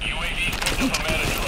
UAV picked up a manager.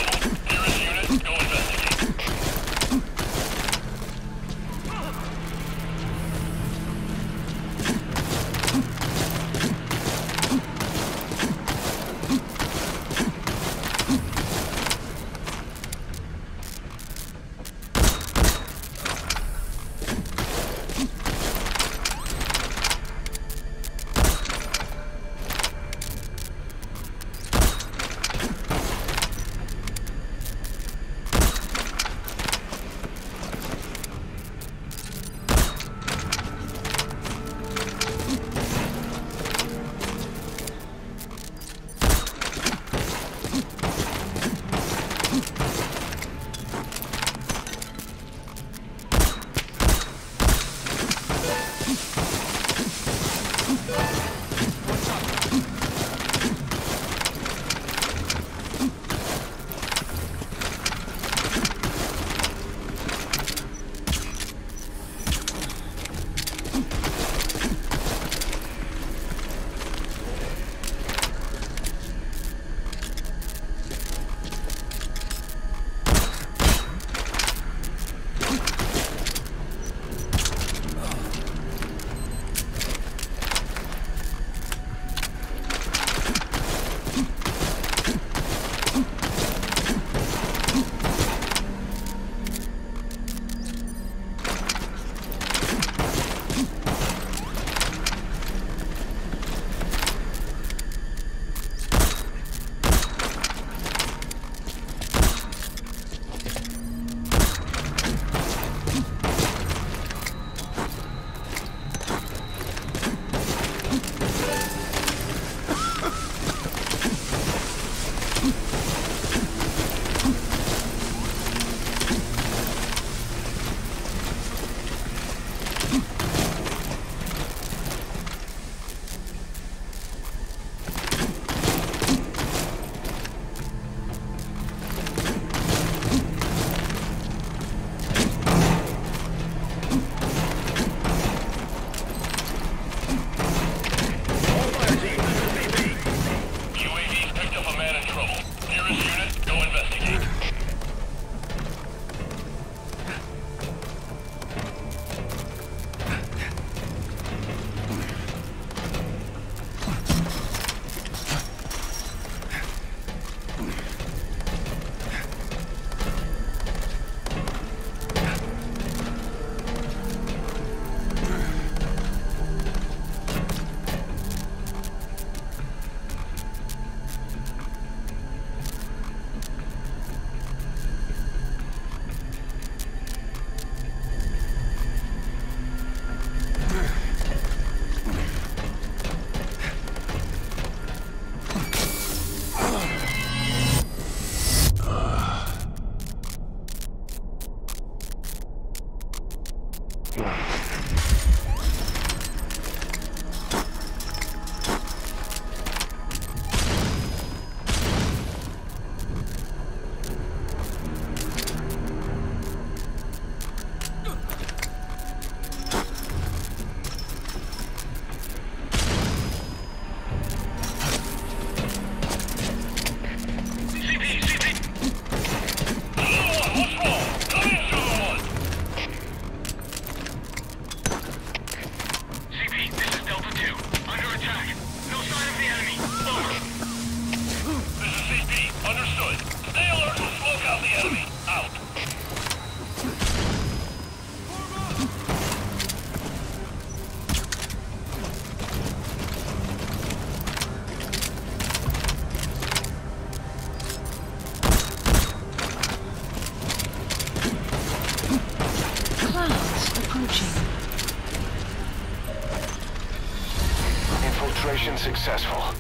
Successful.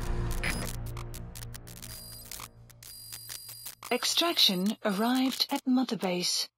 Extraction arrived at Mother Base.